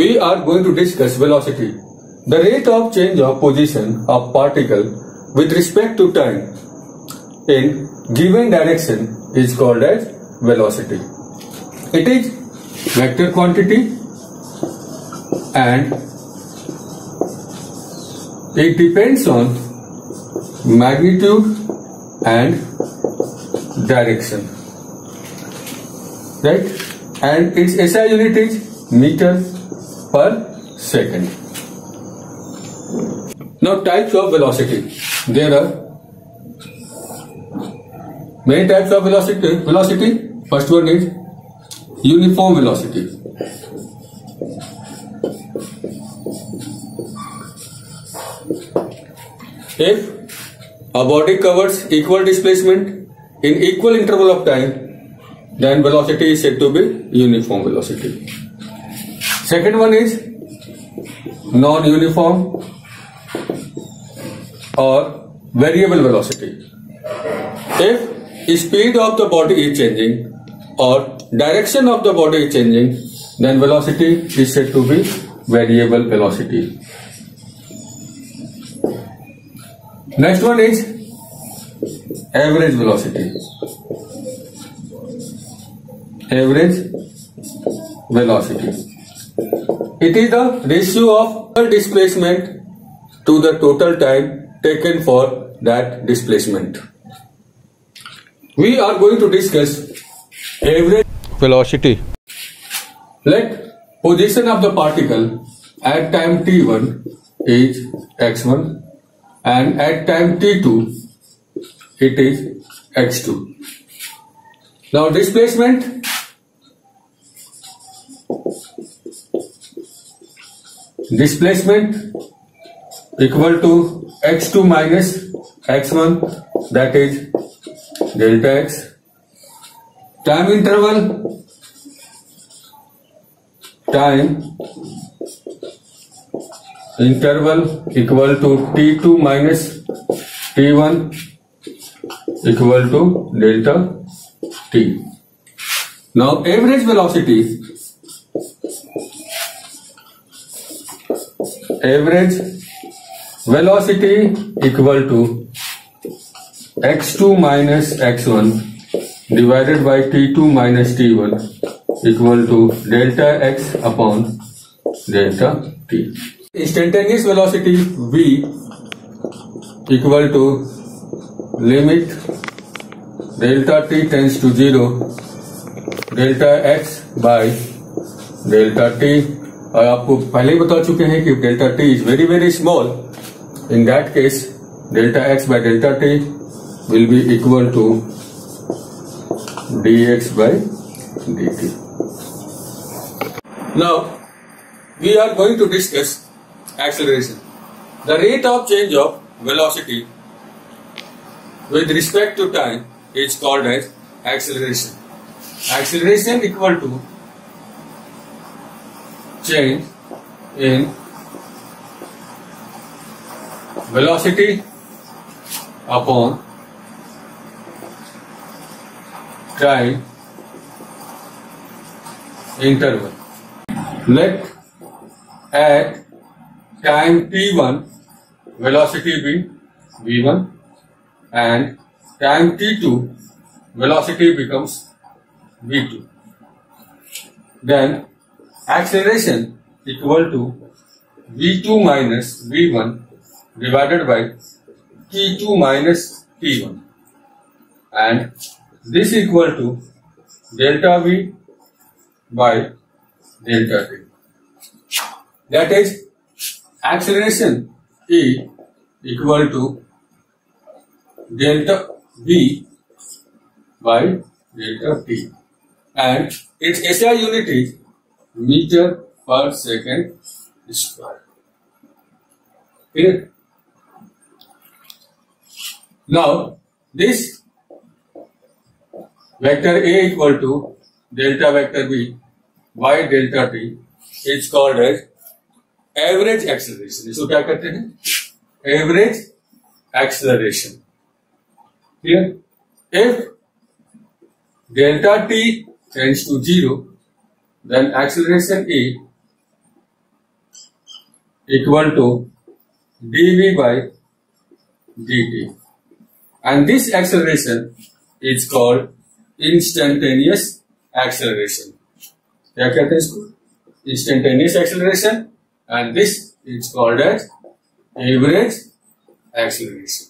we are going to discuss velocity, the rate of change of position of particle with respect to time in given direction is called as velocity. It is vector quantity and it depends on magnitude and direction right and its SI unit is meter per second. Now types of velocity. There are many types of velocity. Velocity. First one is uniform velocity. If a body covers equal displacement in equal interval of time, then velocity is said to be uniform velocity. Second one is non-uniform or variable velocity. If speed of the body is changing or direction of the body is changing, then velocity is said to be variable velocity. Next one is average velocity. Average velocity. It is the ratio of displacement to the total time taken for that displacement. We are going to discuss average velocity. Let position of the particle at time t1 is x1 and at time t2 it is x2. Now displacement displacement equal to x2 minus x1 that is delta x time interval time interval equal to t2 minus t1 equal to delta t now average velocity average velocity equal to x two minus x one divided by t two minus t one equal to delta x upon delta t instantaneous velocity v equal to limit delta t tends to zero delta x by delta t आपको पहले ही बता चुके हैं कि delta t is very very small in that case delta x by delta t will be equal to d x by d t now we are going to discuss acceleration the rate of change of velocity with respect to time is called as acceleration acceleration equal to change in velocity upon time interval. Let at time t1 velocity be v1 and time t2 velocity becomes v2. Then acceleration equal to v2 minus v1 divided by t2 minus t1 and this equal to delta v by delta t. That is acceleration E equal to delta v by delta t and its SI unit is metre per second square clear now this vector a equal to delta vector v by delta t is called as average acceleration इसको क्या कहते हैं average acceleration clear if delta t tends to zero then acceleration E equal to dv by dt. And this acceleration is called instantaneous acceleration. क्या कहते हैं इसको instantaneous acceleration and this is called as average acceleration.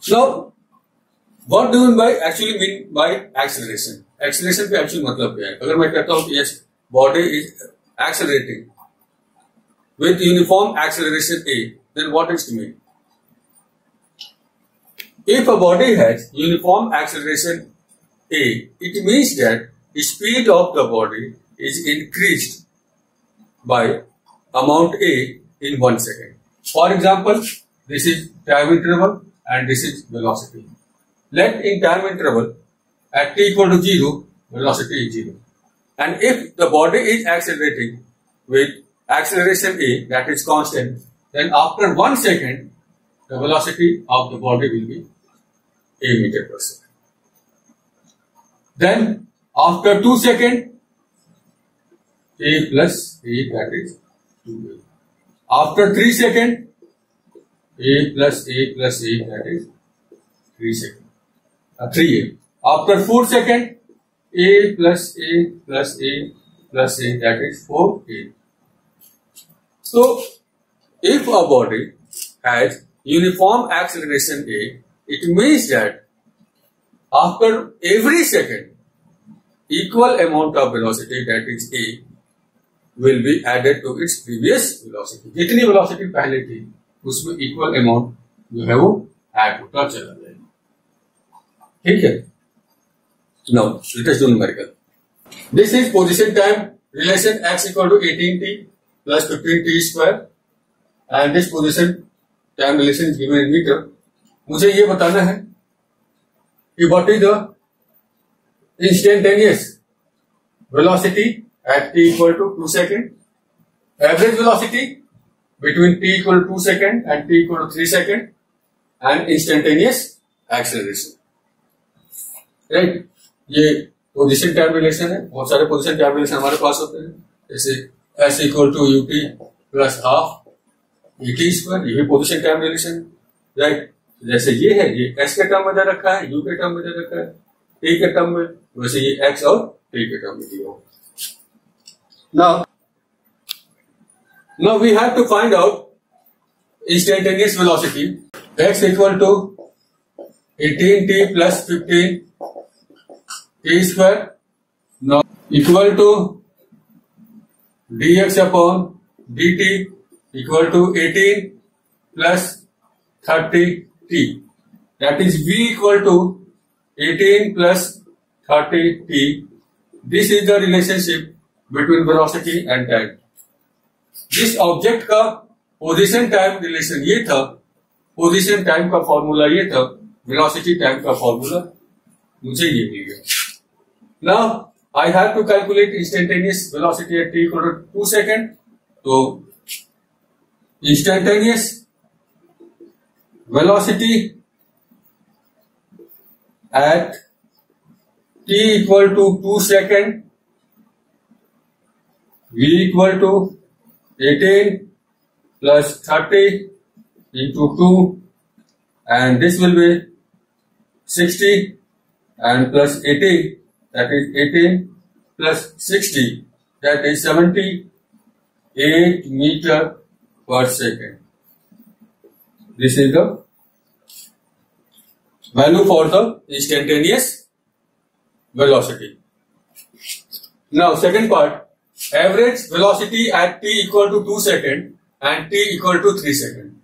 So, what do you mean by actually mean by acceleration? Acceleration का actual मतलब क्या है अगर मैं कहता हूं yes body is accelerating with uniform acceleration a then what is to mean if a body has uniform acceleration a it means that speed of the body is increased by amount a in one second for example this is time interval and this is velocity let in time interval at t equal to 0, velocity is 0. And if the body is accelerating with acceleration a that is constant, then after 1 second, the velocity of the body will be a meter per second. Then after 2 seconds, a plus a that is 2a. After 3 seconds, a plus a plus a that is 3 uh, 3a. After four second a plus a plus a plus a that is four a so if a body has uniform acceleration a it means that after every second equal amount of velocity that is a will be added to its previous velocity जितनी velocity पहले थी उसमें equal amount जो है वो add होता चला जाएगा ठीक है Now, let us do numerical. This is position time relation x equal to 18t plus 15t square and this position time relation is given in meter. मुझे ये बताना है कि what is the instantaneous velocity at t equal to 2 second, average velocity between t equal to 2 second and t equal to 3 second and instantaneous acceleration. Right? ये position type relation है बहुत सारे position type relation हमारे पास होते हैं जैसे s equal to u t plus half a t square ये भी पोजिशन टाइम रिलेशन राइट जैसे ये है ये एस के टर्म में दे रखा है यू के टर्म में दे रखा है टी के टर्म में वैसे ये एक्स और टी के टर्म में दिया now now we have to find out instantaneous velocity x equal to eighteen t plus fifteen a square equal to d x upon d t equal to eighteen plus thirty t that is v equal to eighteen plus thirty t this is the relationship between velocity and time जिस object का position time relation ये था position time का formula ये था velocity time का formula मुझे ये मिल गया Now, I have to calculate instantaneous velocity at t equal to 2 second. So, instantaneous velocity at t equal to 2 second v equal to 18 plus 30 into 2 and this will be 60 and plus 18 that is 18 plus 60 that is 78 meter per second. This is the value for the instantaneous velocity. Now second part average velocity at t equal to 2 second and t equal to 3 second.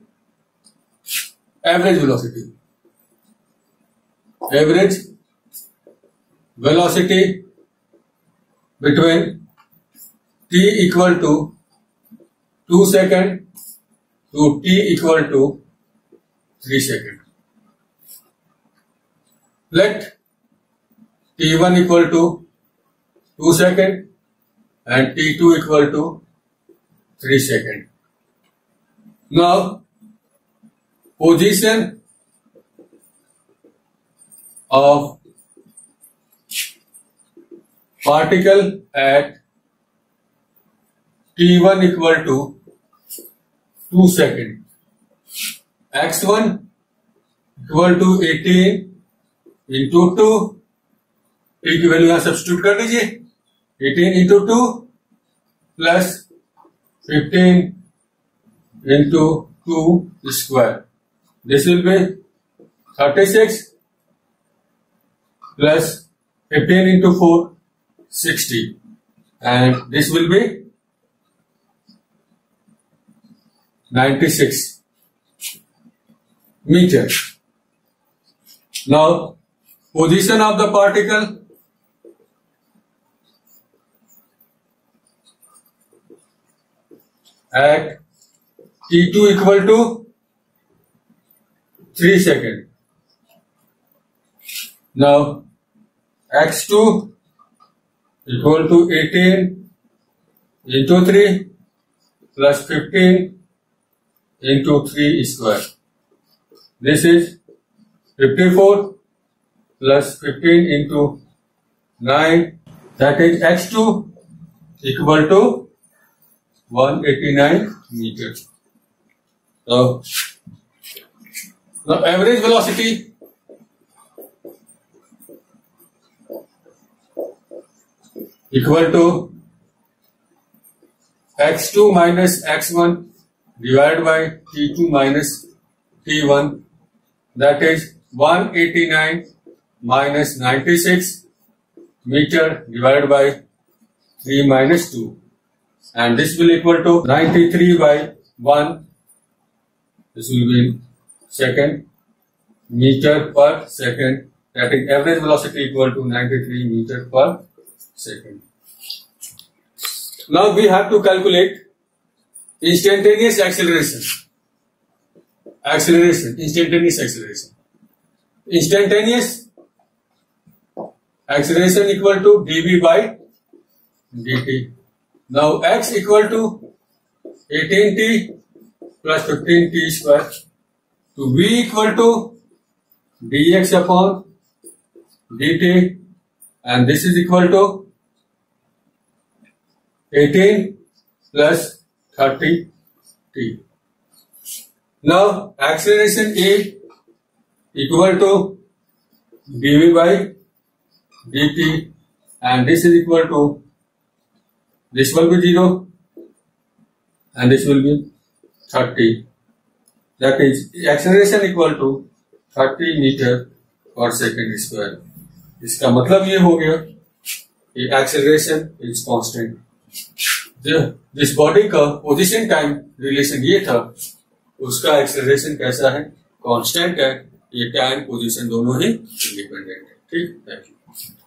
Average velocity. Average velocity between t equal to 2 second to t equal to 3 second. Let t1 equal to 2 second and t2 equal to 3 second. Now position of t one t1 to two second x one equal to eighteen into two t की value यहां substitute कर दीजिए eighteen into two plus fifteen into two square this will be thirty six plus fifteen into four 60 and this will be 96 meter. Now position of the particle at T2 equal to 3 second. Now x2 equal to 18 into 3 plus 15 into 3 square. This is 54 plus 15 into 9, that is x2 equal to 189 meters. So, the average velocity equal to x2 minus x1 divided by t2 minus t1 that is 189 minus 96 meter divided by 3 minus 2 and this will equal to 93 by 1 this will be second meter per second that is average velocity equal to 93 meter per second. Now we have to calculate instantaneous acceleration. Acceleration, instantaneous acceleration. Instantaneous acceleration equal to dv by dt. Now x equal to 18t plus 15t square. So v equal to dx upon dt and this is equal to 18 plus 30 t. Now acceleration A equal to dv by dt and this is equal to this will be 0 and this will be 30 that is acceleration equal to 30 meter पर second square इसका मतलब ये हो गया कि acceleration is constant जिस body का position time relation ये था उसका एक्सेलरेशन कैसा है कांस्टेंट है ये टाइम पोजीशन दोनों ही इंडिपेंडेंट है ठीक थैंक यू